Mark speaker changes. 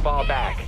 Speaker 1: fall back.